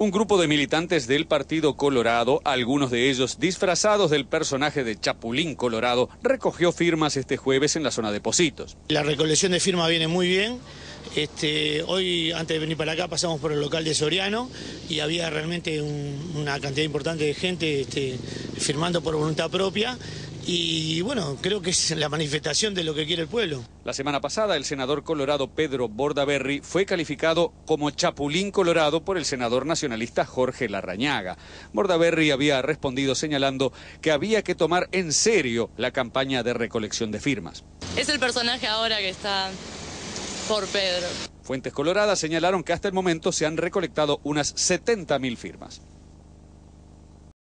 Un grupo de militantes del Partido Colorado, algunos de ellos disfrazados del personaje de Chapulín Colorado, recogió firmas este jueves en la zona de Positos. La recolección de firmas viene muy bien. Este, hoy, antes de venir para acá, pasamos por el local de Soriano y había realmente una cantidad importante de gente este, firmando por voluntad propia y bueno, creo que es la manifestación de lo que quiere el pueblo. La semana pasada, el senador colorado Pedro Bordaberry fue calificado como chapulín colorado por el senador nacionalista Jorge Larrañaga. Bordaberry había respondido señalando que había que tomar en serio la campaña de recolección de firmas. Es el personaje ahora que está por Pedro. Fuentes coloradas señalaron que hasta el momento se han recolectado unas 70.000 firmas.